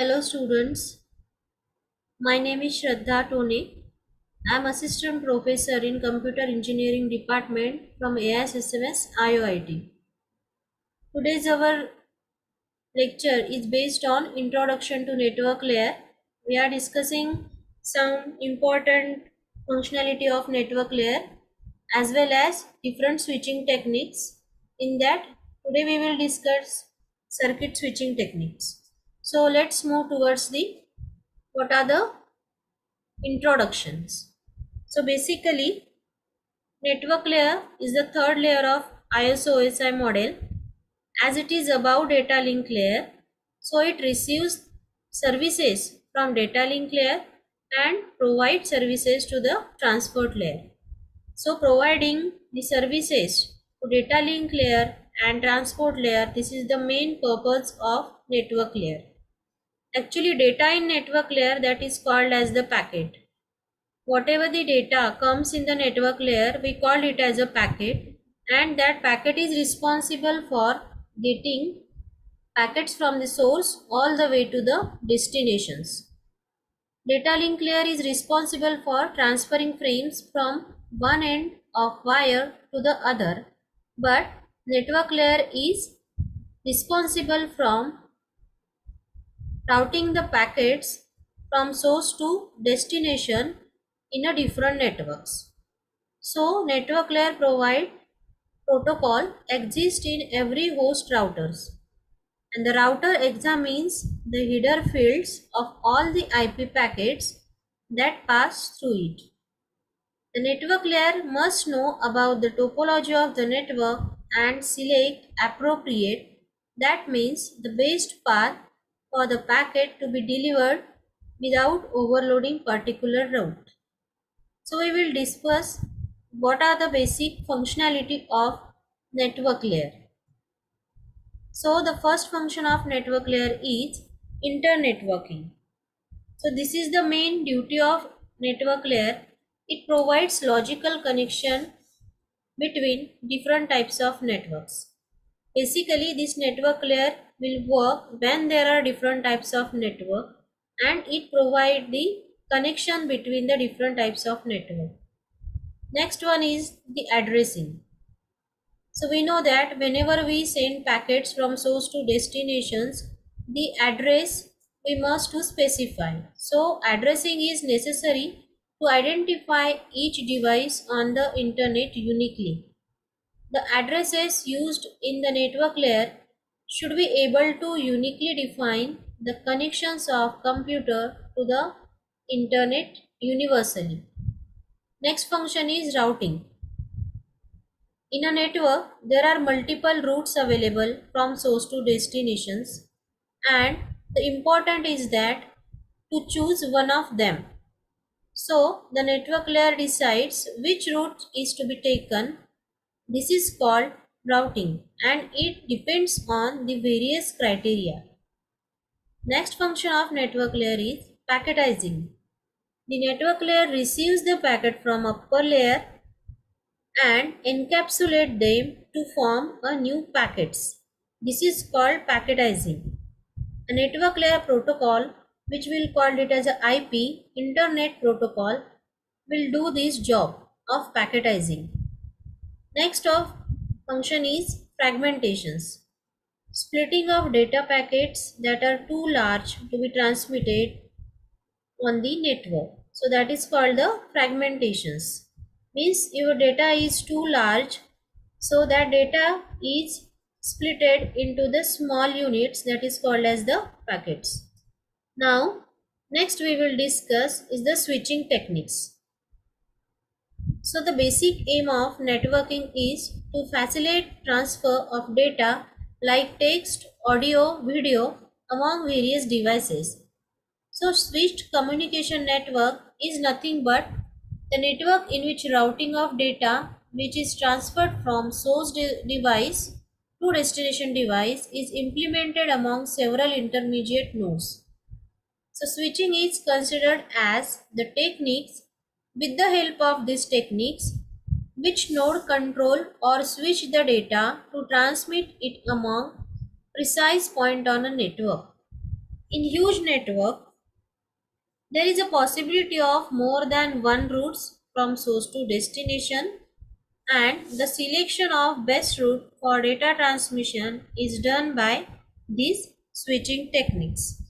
Hello students, my name is Shraddha Tone. I am assistant professor in computer engineering department from AISSMS IOIT. Today's our lecture is based on introduction to network layer. We are discussing some important functionality of network layer as well as different switching techniques. In that today we will discuss circuit switching techniques. So let's move towards the what are the introductions. So basically network layer is the third layer of ISO OSI model as it is above data link layer. So it receives services from data link layer and provides services to the transport layer. So providing the services to data link layer and transport layer this is the main purpose of network layer actually data in network layer that is called as the packet. Whatever the data comes in the network layer we call it as a packet. And that packet is responsible for getting packets from the source all the way to the destinations. Data link layer is responsible for transferring frames from one end of wire to the other. But network layer is responsible from routing the packets from source to destination in a different networks. So network layer provide protocol exist in every host routers and the router examines the header fields of all the IP packets that pass through it. The network layer must know about the topology of the network and select appropriate that means the best path for the packet to be delivered without overloading particular route. So we will discuss what are the basic functionality of network layer. So the first function of network layer is internetworking. So this is the main duty of network layer. It provides logical connection between different types of networks. Basically this network layer will work when there are different types of network and it provide the connection between the different types of network. Next one is the addressing. So we know that whenever we send packets from source to destinations, the address we must to specify. So addressing is necessary to identify each device on the internet uniquely. The addresses used in the network layer should be able to uniquely define the connections of computer to the internet universally. Next function is routing. In a network, there are multiple routes available from source to destinations and the important is that to choose one of them. So, the network layer decides which route is to be taken. This is called routing and it depends on the various criteria. Next function of network layer is packetizing. The network layer receives the packet from upper layer and encapsulate them to form a new packets. This is called packetizing. A network layer protocol which we'll call it as a IP, Internet Protocol, will do this job of packetizing. Next of function is fragmentations. Splitting of data packets that are too large to be transmitted on the network. So that is called the fragmentations. Means your data is too large. So that data is splitted into the small units that is called as the packets. Now next we will discuss is the switching techniques. So the basic aim of networking is to facilitate transfer of data like text, audio, video among various devices. So switched communication network is nothing but the network in which routing of data which is transferred from source de device to destination device is implemented among several intermediate nodes. So switching is considered as the techniques with the help of these techniques, which node control or switch the data to transmit it among precise point on a network. In huge network, there is a possibility of more than one routes from source to destination and the selection of best route for data transmission is done by these switching techniques.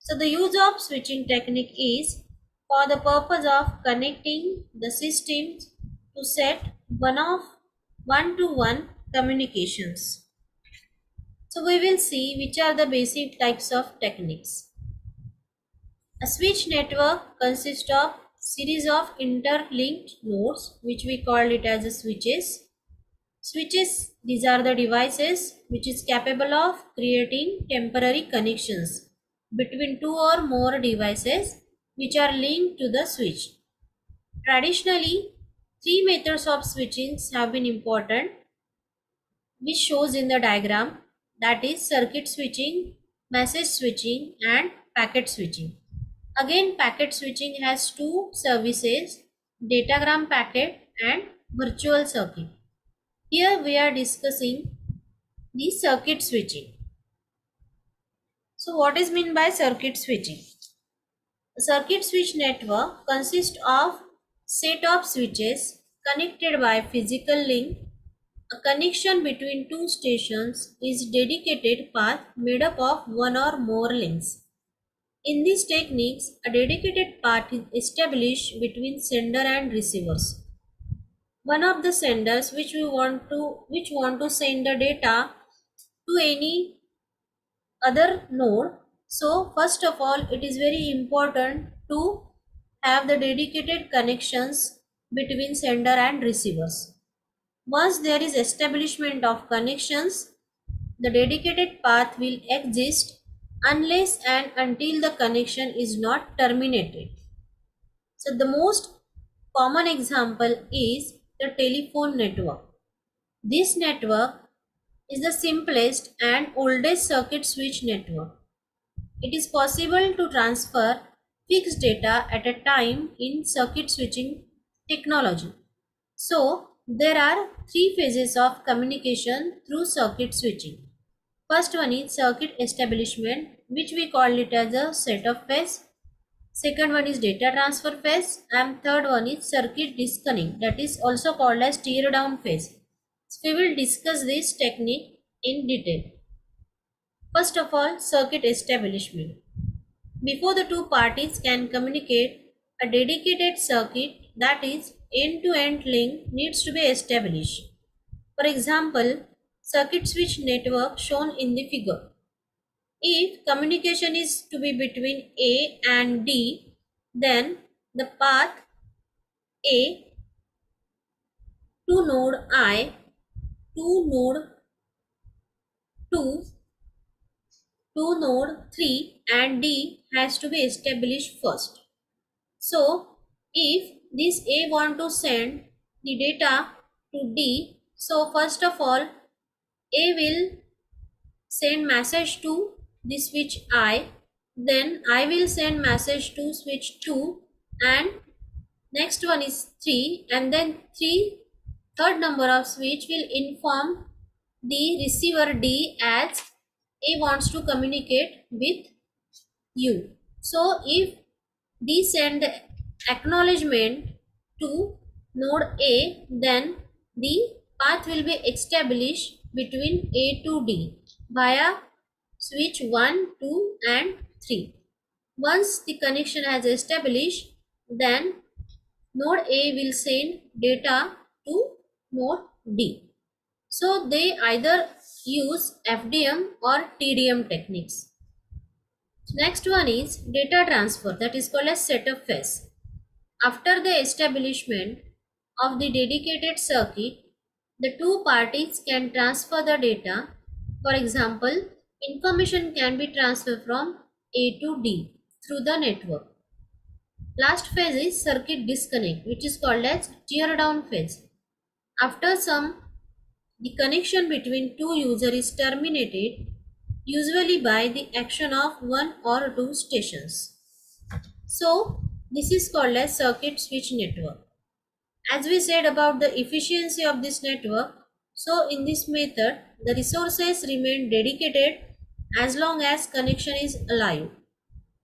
So the use of switching technique is for the purpose of connecting the systems to set one of one-to-one -one communications. So we will see which are the basic types of techniques. A switch network consists of series of interlinked nodes which we call it as switches. Switches, these are the devices which is capable of creating temporary connections between two or more devices which are linked to the switch. Traditionally, three methods of switching have been important which shows in the diagram that is circuit switching, message switching and packet switching. Again, packet switching has two services, datagram packet and virtual circuit. Here we are discussing the circuit switching. So what is meant by circuit switching? A circuit switch network consists of set of switches connected by physical link. A connection between two stations is dedicated path made up of one or more links. In these techniques, a dedicated path is established between sender and receivers. One of the senders which we want to which want to send the data to any other node. So first of all, it is very important to have the dedicated connections between sender and receivers. Once there is establishment of connections, the dedicated path will exist unless and until the connection is not terminated. So the most common example is the telephone network. This network is the simplest and oldest circuit switch network. It is possible to transfer fixed data at a time in circuit switching technology. So, there are three phases of communication through circuit switching. First one is circuit establishment which we call it as a setup phase. Second one is data transfer phase and third one is circuit disconnect that is also called as tear down phase. So we will discuss this technique in detail. First of all circuit establishment. Before the two parties can communicate a dedicated circuit that is end-to-end -end link needs to be established. For example, circuit switch network shown in the figure. If communication is to be between A and D, then the path A to node I to node 2 to node 3 and D has to be established first. So, if this A want to send the data to D, so first of all a will send message to the switch I then I will send message to switch 2 and next one is 3 and then 3 third number of switch will inform the receiver D as A wants to communicate with you. So if D send acknowledgement to node A then the path will be established between A to D via switch 1, 2 and 3. Once the connection has established, then node A will send data to node D. So they either use FDM or TDM techniques. Next one is data transfer that is called as setup phase. After the establishment of the dedicated circuit, the two parties can transfer the data. For example, information can be transferred from A to D through the network. Last phase is circuit disconnect which is called as tear down phase. After some the connection between two users is terminated usually by the action of one or two stations. So this is called as circuit switch network. As we said about the efficiency of this network, so in this method, the resources remain dedicated as long as connection is alive.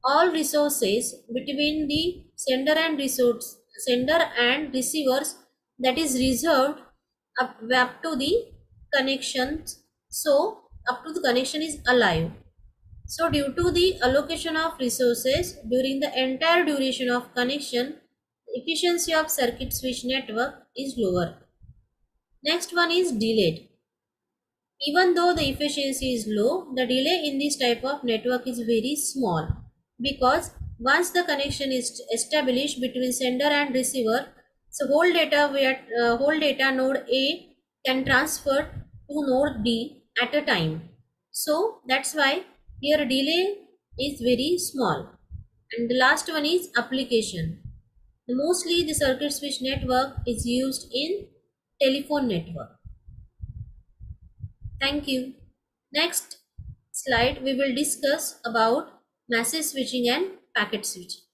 All resources between the sender and resource sender and receivers that is reserved up, up to the connections. So up to the connection is alive. So due to the allocation of resources during the entire duration of connection efficiency of circuit switch network is lower. Next one is delayed even though the efficiency is low the delay in this type of network is very small because once the connection is established between sender and receiver so whole data via uh, whole data node A can transfer to node B at a time. So that's why here delay is very small. And the last one is application. Mostly the circuit switch network is used in telephone network. Thank you. Next slide we will discuss about message switching and packet switching.